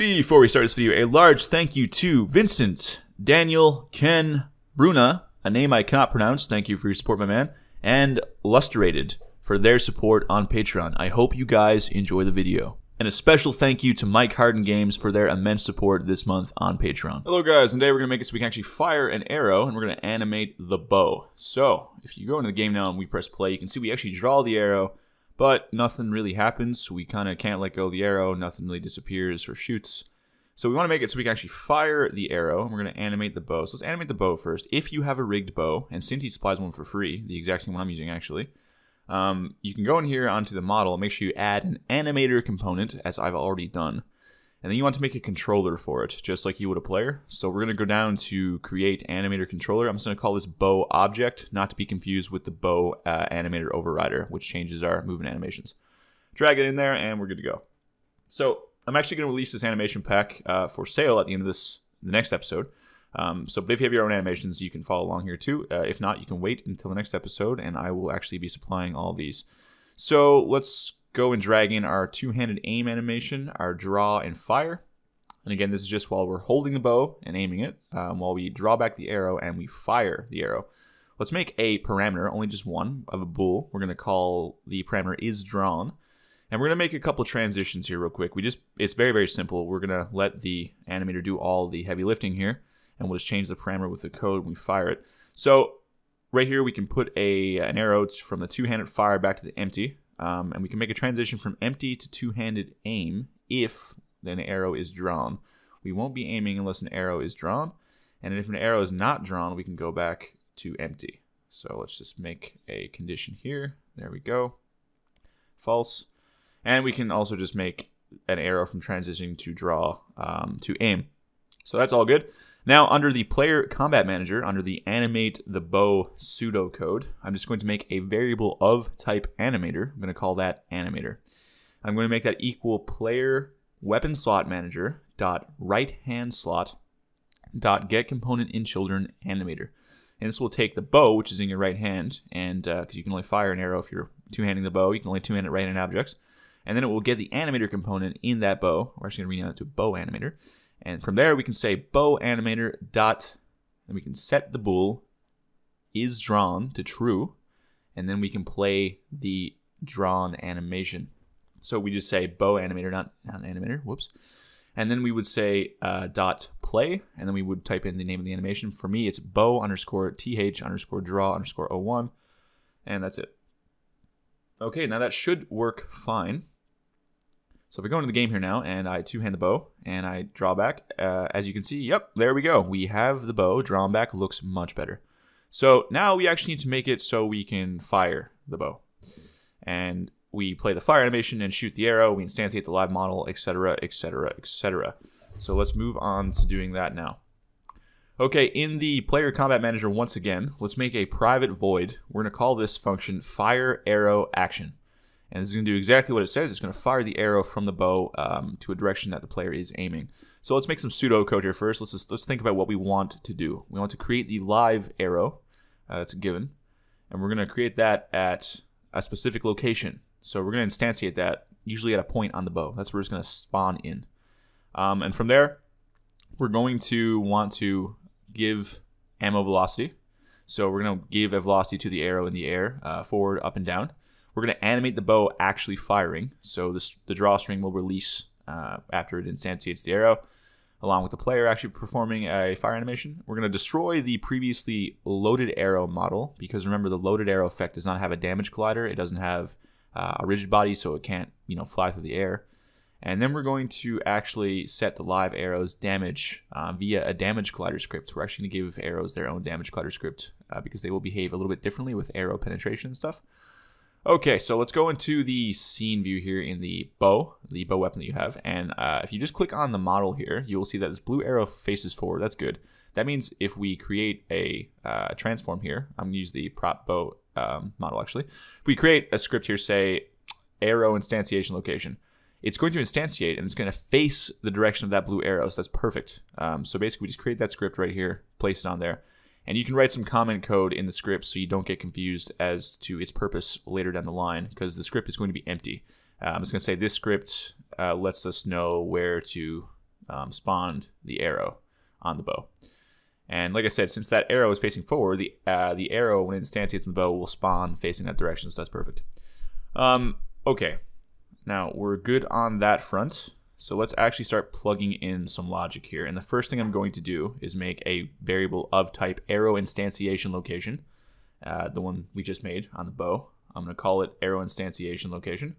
Before we start this video, a large thank you to Vincent, Daniel, Ken, Bruna, a name I cannot pronounce, thank you for your support, my man, and Lusterated for their support on Patreon. I hope you guys enjoy the video. And a special thank you to Mike Harden Games for their immense support this month on Patreon. Hello guys, and today we're going to make it so we can actually fire an arrow and we're going to animate the bow. So, if you go into the game now and we press play, you can see we actually draw the arrow, but nothing really happens. We kind of can't let go of the arrow, nothing really disappears or shoots. So we want to make it so we can actually fire the arrow, and we're going to animate the bow. So let's animate the bow first. If you have a rigged bow, and Synty supplies one for free, the exact same one I'm using actually, um, you can go in here onto the model make sure you add an animator component, as I've already done. And then you want to make a controller for it, just like you would a player. So we're going to go down to create animator controller. I'm just going to call this bow object, not to be confused with the bow uh, animator overrider, which changes our movement animations. Drag it in there, and we're good to go. So I'm actually going to release this animation pack uh, for sale at the end of this the next episode. Um, so, but if you have your own animations, you can follow along here too. Uh, if not, you can wait until the next episode, and I will actually be supplying all these. So let's go and drag in our two-handed aim animation, our draw and fire. And again, this is just while we're holding the bow and aiming it, um, while we draw back the arrow and we fire the arrow. Let's make a parameter, only just one, of a bool. We're going to call the parameter is drawn. And we're going to make a couple transitions here real quick. We just It's very, very simple. We're going to let the animator do all the heavy lifting here and we'll just change the parameter with the code when we fire it. So right here we can put a an arrow from the two-handed fire back to the empty, um, and we can make a transition from empty to two-handed aim if an arrow is drawn. We won't be aiming unless an arrow is drawn, and if an arrow is not drawn, we can go back to empty. So let's just make a condition here. There we go. False. And we can also just make an arrow from transitioning to draw um, to aim. So that's all good. Now, under the Player Combat Manager, under the Animate the Bow pseudocode, I'm just going to make a variable of type animator. I'm going to call that animator. I'm going to make that equal player weapon slot manager dot right hand slot dot get component in children animator. And this will take the bow, which is in your right hand, and because uh, you can only fire an arrow if you're two handing the bow, you can only two hand it right hand objects. And then it will get the animator component in that bow. We're actually going to rename it to bow animator. And from there, we can say bow animator dot, and we can set the bool is drawn to true, and then we can play the drawn animation. So we just say bow animator, not, not animator, whoops. And then we would say uh, dot play, and then we would type in the name of the animation. For me, it's bow underscore th underscore draw underscore 01, and that's it. Okay, now that should work fine. So if we go into the game here now, and I two-hand the bow, and I draw back, uh, as you can see, yep, there we go. We have the bow drawn back, looks much better. So now we actually need to make it so we can fire the bow. And we play the fire animation and shoot the arrow, we instantiate the live model, etc., etc., etc. So let's move on to doing that now. Okay, in the player combat manager once again, let's make a private void. We're going to call this function fire arrow action. And this is going to do exactly what it says. It's going to fire the arrow from the bow um, to a direction that the player is aiming. So let's make some pseudo code here first. Let's just, let's think about what we want to do. We want to create the live arrow uh, that's given, and we're going to create that at a specific location. So we're going to instantiate that usually at a point on the bow. That's where it's going to spawn in. Um, and from there, we're going to want to give ammo velocity. So we're going to give a velocity to the arrow in the air, uh, forward, up, and down. We're going to animate the bow actually firing. So this, the drawstring will release uh, after it instantiates the arrow, along with the player actually performing a fire animation. We're going to destroy the previously loaded arrow model because remember the loaded arrow effect does not have a damage collider. It doesn't have uh, a rigid body, so it can't you know fly through the air. And then we're going to actually set the live arrows damage uh, via a damage collider script. We're actually going to give arrows their own damage collider script uh, because they will behave a little bit differently with arrow penetration and stuff. Okay, so let's go into the scene view here in the bow, the bow weapon that you have. And uh, if you just click on the model here, you will see that this blue arrow faces forward. That's good. That means if we create a uh, transform here, I'm going to use the prop bow um, model actually. If we create a script here, say arrow instantiation location, it's going to instantiate and it's going to face the direction of that blue arrow. So that's perfect. Um, so basically, we just create that script right here, place it on there. And you can write some comment code in the script so you don't get confused as to its purpose later down the line because the script is going to be empty. Uh, I'm just going to say this script uh, lets us know where to um, spawned the arrow on the bow. And like I said, since that arrow is facing forward, the uh, the arrow when it instantiates the bow will spawn facing that direction. So that's perfect. Um, okay, now we're good on that front. So let's actually start plugging in some logic here. And the first thing I'm going to do is make a variable of type arrow instantiation location, uh, the one we just made on the bow. I'm going to call it arrow instantiation location.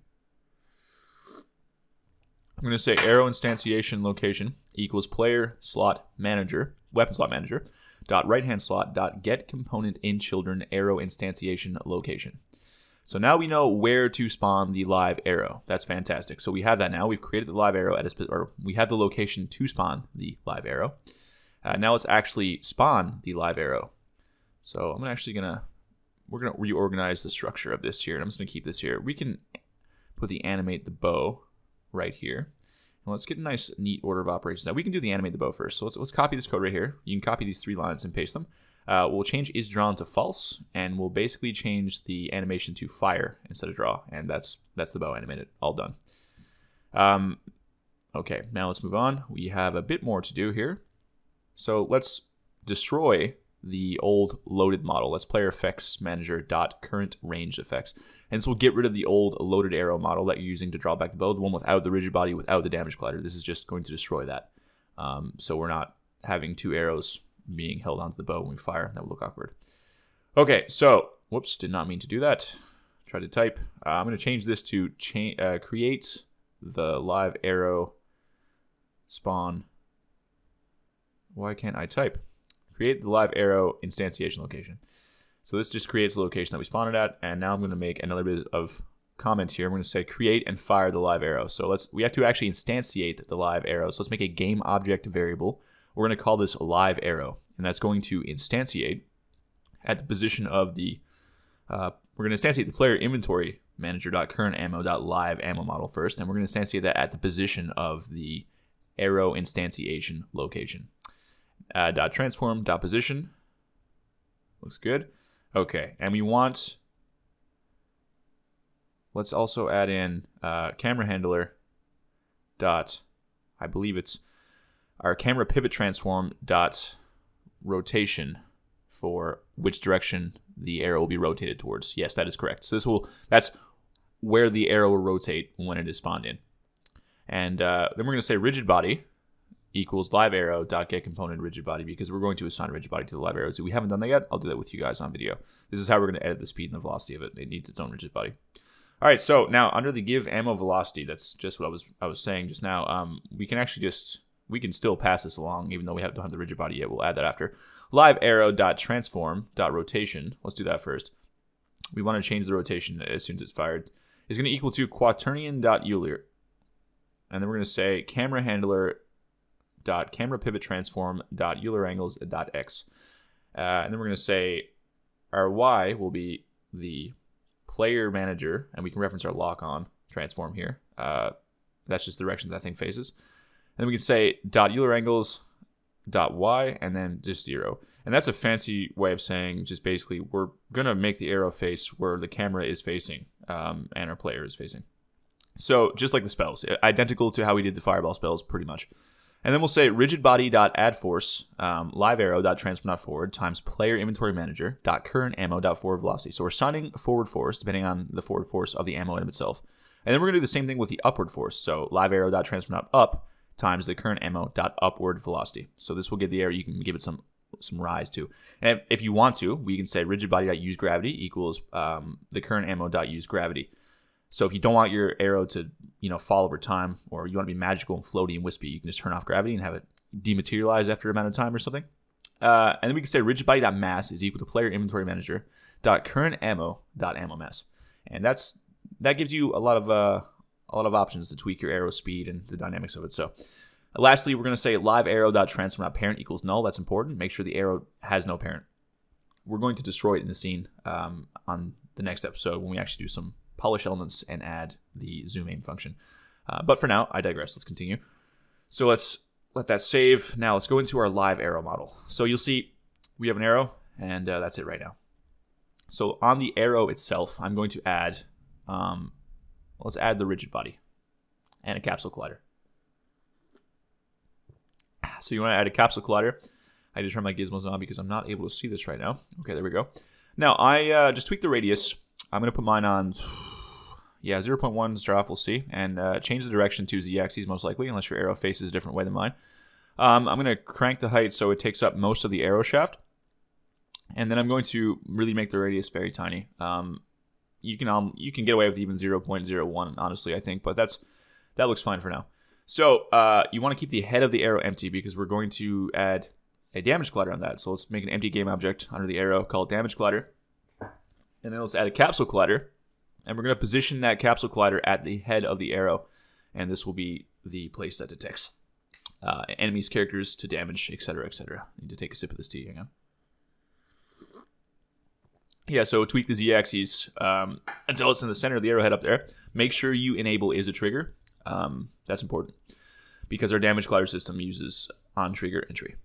I'm going to say arrow instantiation location equals player slot manager, weapon slot manager, dot right hand slot dot get component in children arrow instantiation location. So now we know where to spawn the live arrow. That's fantastic. So we have that now. We've created the live arrow at a or we have the location to spawn the live arrow. Uh, now let's actually spawn the live arrow. So I'm actually gonna we're gonna reorganize the structure of this here, and I'm just gonna keep this here. We can put the animate the bow right here. And let's get a nice, neat order of operations. Now we can do the animate the bow first. So let's let's copy this code right here. You can copy these three lines and paste them. Uh, we'll change is drawn to false, and we'll basically change the animation to fire instead of draw, and that's that's the bow animated, all done. Um, okay, now let's move on. We have a bit more to do here. So let's destroy the old loaded model. Let's player effects manager dot current range effects. And this will get rid of the old loaded arrow model that you're using to draw back the bow, the one without the rigid body, without the damage collider. This is just going to destroy that. Um, so we're not having two arrows being held onto the bow when we fire. That would look awkward. Okay, so, whoops, did not mean to do that. Try to type. Uh, I'm going to change this to cha uh, create the live arrow spawn. Why can't I type? Create the live arrow instantiation location. So this just creates the location that we spawned it at, and now I'm going to make another bit of comments here. I'm going to say create and fire the live arrow. So let's we have to actually instantiate the live arrow. So let's make a game object variable we're going to call this live arrow, and that's going to instantiate at the position of the, uh, we're going to instantiate the player inventory manager.current ammo.live ammo dot live ammo model first, and we're going to instantiate that at the position of the arrow instantiation location. Uh, dot transform dot position looks good. Okay, and we want. Let's also add in uh, camera handler dot. I believe it's our camera pivot transform dot rotation for which direction the arrow will be rotated towards. Yes, that is correct. So this will that's where the arrow will rotate when it is spawned in. And uh, then we're going to say rigid body equals live arrow dot get component rigid body because we're going to assign rigid body to the live arrow. So we haven't done that yet. I'll do that with you guys on video. This is how we're going to edit the speed and the velocity of it. It needs its own rigid body. All right, so now under the give ammo velocity, that's just what I was I was saying just now. Um, we can actually just we can still pass this along, even though we don't have the rigid body yet. We'll add that after. Live arrow dot transform dot rotation. Let's do that first. We want to change the rotation as soon as it's fired. Is going to equal to quaternion dot Euler, and then we're going to say camera handler dot camera pivot transform dot Euler angles dot x, uh, and then we're going to say our y will be the player manager, and we can reference our lock on transform here. Uh, that's just the direction that thing faces. And then we can say dot Euler angles dot y and then just zero. And that's a fancy way of saying just basically we're going to make the arrow face where the camera is facing um, and our player is facing. So just like the spells, identical to how we did the fireball spells pretty much. And then we'll say rigid body dot add force um, live arrow dot transform dot forward times player inventory manager dot current ammo dot forward velocity. So we're signing forward force depending on the forward force of the ammo item itself. And then we're going to do the same thing with the upward force. So live arrow dot transform up times the current ammo dot upward velocity. So this will give the arrow, you can give it some some rise to. And if you want to, we can say rigid body dot use gravity equals um, the current ammo dot use gravity. So if you don't want your arrow to you know fall over time, or you want to be magical and floaty and wispy, you can just turn off gravity and have it dematerialize after a amount of time or something. Uh, and then we can say rigid body dot mass is equal to player inventory manager dot current ammo dot ammo mass, and that's that gives you a lot of uh, a lot of options to tweak your arrow speed and the dynamics of it. So lastly, we're going to say live arrow.transform.parent equals null. That's important. Make sure the arrow has no parent. We're going to destroy it in the scene um, on the next episode when we actually do some polish elements and add the zoom aim function. Uh, but for now, I digress. Let's continue. So let's let that save. Now let's go into our live arrow model. So you'll see we have an arrow, and uh, that's it right now. So on the arrow itself, I'm going to add um, let's add the rigid body and a capsule collider. So you want to add a capsule collider. I just turn my gizmos on because I'm not able to see this right now. Okay, there we go. Now I uh, just tweak the radius. I'm gonna put mine on, yeah, 0.1 start off. We'll see, and uh, change the direction to z-axis most likely, unless your arrow faces a different way than mine. Um, I'm gonna crank the height so it takes up most of the arrow shaft, and then I'm going to really make the radius very tiny. Um, you can um, you can get away with even 0.01, honestly, I think, but that's that looks fine for now. So uh, you want to keep the head of the arrow empty because we're going to add a damage collider on that. So let's make an empty game object under the arrow called damage collider. And then let's add a capsule collider. And we're going to position that capsule collider at the head of the arrow. And this will be the place that detects uh, enemies, characters to damage, etc., etc. Need to take a sip of this tea. Hang on. Yeah, so tweak the z-axis um, until it's in the center of the arrowhead up there. Make sure you enable is a trigger. Um, that's important because our damage collider system uses on trigger entry.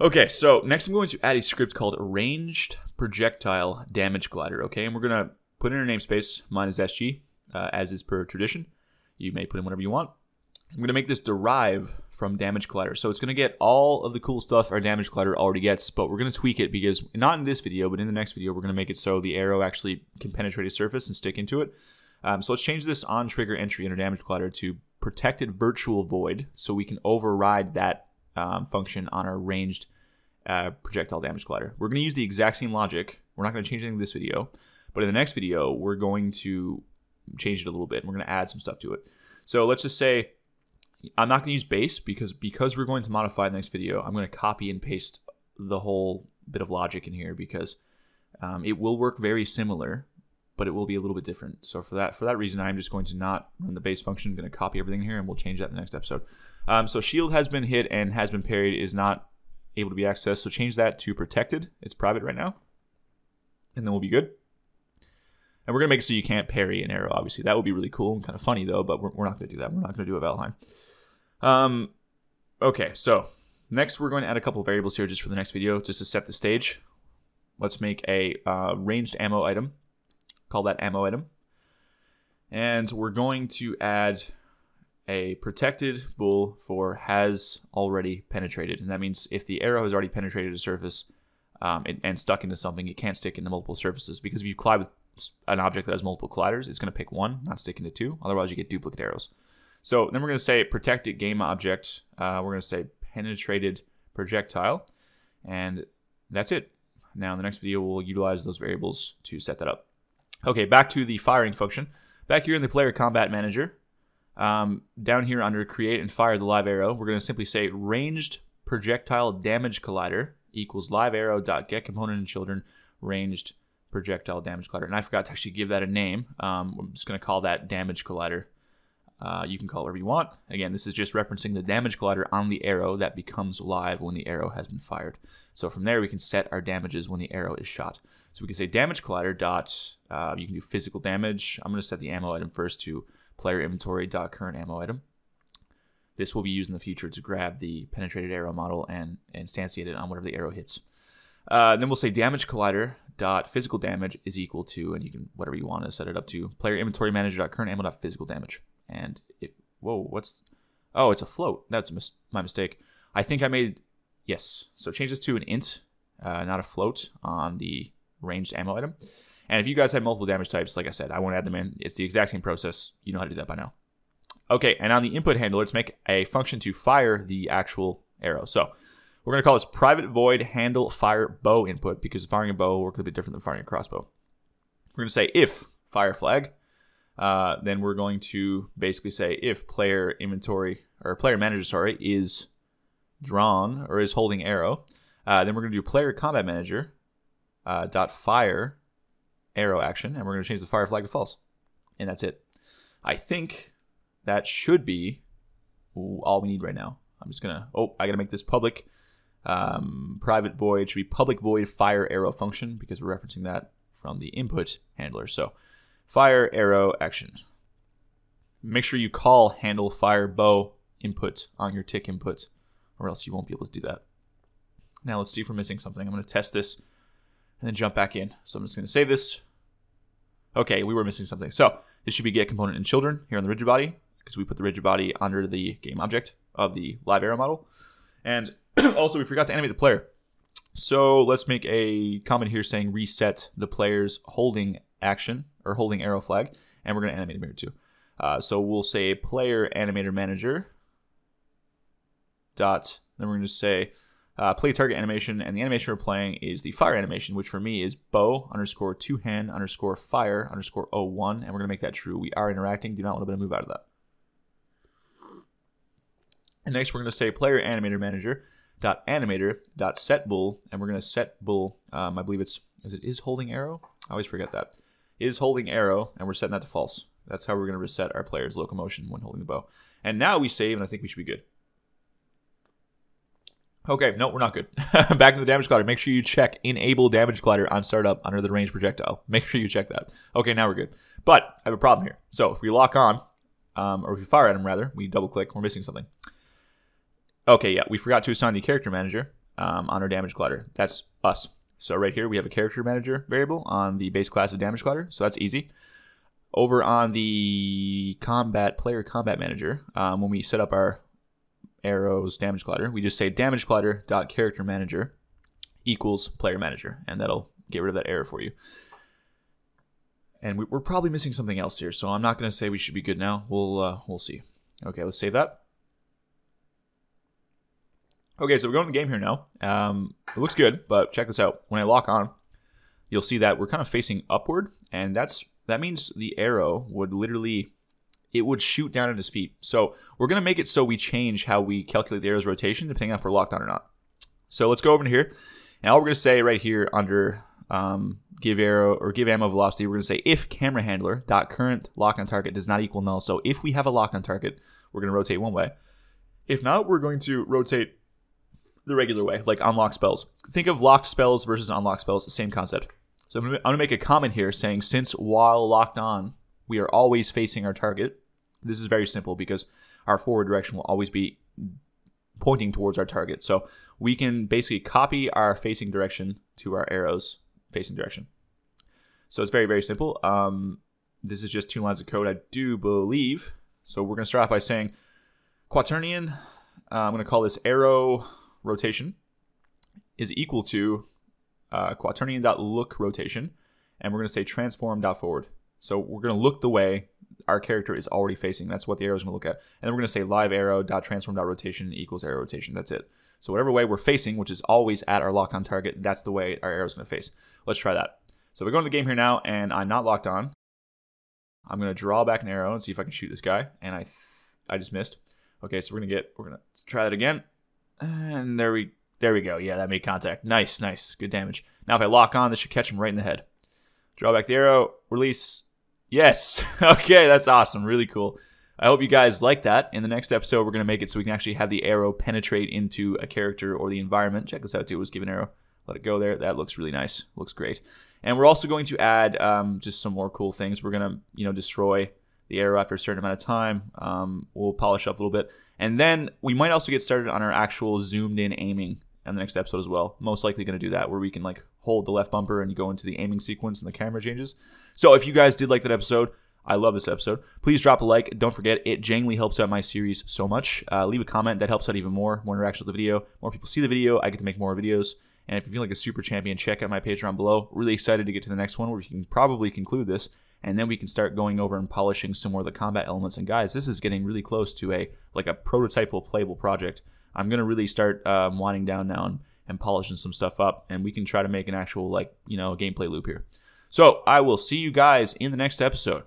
Okay, so next I'm going to add a script called Ranged Projectile Damage Collider, okay? And we're going to put in a namespace. Mine is SG, uh, as is per tradition. You may put in whatever you want. I'm going to make this derive from Damage Collider. So it's going to get all of the cool stuff our Damage Collider already gets, but we're going to tweak it because, not in this video, but in the next video, we're going to make it so the arrow actually can penetrate a surface and stick into it. Um, so let's change this on trigger entry under Damage Collider to Protected Virtual Void so we can override that um, function on our ranged uh, projectile damage collider. We're going to use the exact same logic. We're not going to change anything in this video, but in the next video, we're going to change it a little bit. And we're going to add some stuff to it. So let's just say I'm not going to use base because because we're going to modify the next video, I'm going to copy and paste the whole bit of logic in here because um, it will work very similar, but it will be a little bit different. So for that for that reason, I'm just going to not run the base function. I'm going to copy everything here, and we'll change that in the next episode. Um, so shield has been hit and has been parried is not able to be accessed. So change that to protected. It's private right now. And then we'll be good. And we're going to make it so you can't parry an arrow, obviously. That would be really cool and kind of funny, though, but we're, we're not going to do that. We're not going to do a Valheim. Um, okay, so next we're going to add a couple variables here just for the next video, just to set the stage. Let's make a uh, ranged ammo item. Call that ammo item. And we're going to add a protected bool for has already penetrated. And that means if the arrow has already penetrated a surface um, and, and, stuck into something, it can't stick into multiple surfaces. Because if you collide with an object that has multiple colliders, it's going to pick one, not stick into two. Otherwise, you get duplicate arrows. So then we're going to say protected game object. Uh, we're going to say penetrated projectile. And that's it. Now in the next video, we'll utilize those variables to set that up. Okay, back to the firing function. Back here in the player combat manager, um, down here under create and fire the live arrow, we're going to simply say ranged projectile damage collider equals live arrow dot get component and children ranged projectile damage collider. And I forgot to actually give that a name. Um, I'm just going to call that damage collider. Uh, you can call it whatever you want. Again, this is just referencing the damage collider on the arrow that becomes live when the arrow has been fired. So from there, we can set our damages when the arrow is shot. So we can say damage collider dot, uh, you can do physical damage. I'm going to set the ammo item first to player inventory dot current ammo item. This will be used in the future to grab the penetrated arrow model and instantiate it on whatever the arrow hits. Uh, then we'll say damage collider dot physical damage is equal to, and you can whatever you want to set it up to player inventory manager dot current ammo dot physical damage. And it, whoa, what's oh, it's a float. That's mis- my mistake. I think I made yes. So change this to an int, uh, not a float on the ranged ammo item. And if you guys have multiple damage types, like I said, I won't add them in. It's the exact same process. You know how to do that by now. Okay, and on the input handler, let's make a function to fire the actual arrow. So we're going to call this private void handle fire bow input because firing a bow works a bit different than firing a crossbow. We're going to say if fire flag, uh, then we're going to basically say if player inventory or player manager, sorry, is drawn or is holding arrow, uh, then we're going to do player combat manager uh, dot fire arrow action, and we're going to change the fire flag to false. And that's it. I think that should be all we need right now. I'm just going to, oh, I got to make this public. Um, private void should be public void fire arrow function because we're referencing that from the input handler. So fire arrow action. Make sure you call handle fire bow input on your tick input or else you won't be able to do that. Now let's see if we're missing something. I'm going to test this and then jump back in. So I'm just going to save this. Okay, we were missing something. So this should be get component in children here on the rigid body because we put the rigid body under the game object of the live arrow model. And also, we forgot to animate the player. So let's make a comment here saying reset the player's holding action or holding arrow flag, and we're going to animate him here too. Uh, so we'll say player animator manager dot. Then we're going to say uh, play target animation, and the animation we're playing is the fire animation, which for me is bow underscore two hand underscore fire underscore 01, and we're going to make that true. We are interacting. Do not want a bit move out of that. And next, we're going to say player animator manager dot animator dot set bool, and we're going to set bool. Um, I believe it's is it is holding arrow. I always forget that is holding arrow, and we're setting that to false. That's how we're going to reset our player's locomotion when holding the bow. And now we save, and I think we should be good. Okay, no, we're not good. Back to the damage collider. Make sure you check enable damage collider on startup under the range projectile. Make sure you check that. Okay, now we're good. But I have a problem here. So if we lock on, um, or if we fire at him rather, we double click, we're missing something. Okay, yeah, we forgot to assign the character manager um, on our damage collider. That's us. So right here we have a character manager variable on the base class of damage collider. So that's easy. Over on the combat player combat manager, um, when we set up our arrows damage collider, we just say damage collider dot character manager equals player manager, and that'll get rid of that error for you. And we, are probably missing something else here, so I'm not going to say we should be good now. We'll uh, we'll see. Okay, let's save that. Okay, so we're going to the game here now. Um, it looks good, but check this out. When I lock on, you'll see that we're kind of facing upward, and that's that means the arrow would literally it would shoot down at his feet. So we're going to make it so we change how we calculate the arrow's rotation depending on if we're locked on or not. So let's go over here. And all we're going to say right here under um, give arrow or give ammo velocity, we're going to say if camera handler dot current lock on target does not equal null. So if we have a lock on target, we're going to rotate one way. If not, we're going to rotate the regular way, like unlock spells. Think of locked spells versus unlocked spells, same concept. So I'm going to make a comment here saying since while locked on, we are always facing our target, this is very simple because our forward direction will always be pointing towards our target. So we can basically copy our facing direction to our arrows facing direction. So it's very, very simple. Um, this is just two lines of code, I do believe. So we're going to start off by saying quaternion. Uh, I'm going to call this arrow rotation is equal to uh, quaternion.look rotation. And we're going to say transform.forward. So we're going to look the way our character is already facing. That's what the arrow is going to look at. And then we're going to say live arrow dot transform dot rotation equals arrow rotation. That's it. So whatever way we're facing, which is always at our lock on target, that's the way our arrow is going to face. Let's try that. So we're going to the game here now, and I'm not locked on. I'm going to draw back an arrow and see if I can shoot this guy. And I, I just missed. Okay, so we're going to get, we're going to try that again. And there we, there we go. Yeah, that made contact. Nice, nice, good damage. Now if I lock on, this should catch him right in the head. Draw back the arrow, release, Yes. okay, that's awesome. Really cool. I hope you guys like that. In the next episode, we're going to make it so we can actually have the arrow penetrate into a character or the environment. Check this out, too. It was given arrow. Let it go there. That looks really nice. Looks great. And we're also going to add um, just some more cool things. We're going to, you know, destroy the arrow after a certain amount of time. Um, we'll polish up a little bit. And then we might also get started on our actual zoomed in aiming in the next episode as well. Most likely going to do that where we can like hold the left bumper and go into the aiming sequence and the camera changes. So if you guys did like that episode, I love this episode. Please drop a like. Don't forget, it genuinely helps out my series so much. Uh, leave a comment. That helps out even more. More interaction with the video. More people see the video. I get to make more videos. And if you feel like a super champion, check out my Patreon below. Really excited to get to the next one where we can probably conclude this. And then we can start going over and polishing some more of the combat elements. And guys, this is getting really close to a like a prototypal playable project. I'm gonna really start um, winding down now and, and polishing some stuff up, and we can try to make an actual like you know gameplay loop here. So I will see you guys in the next episode.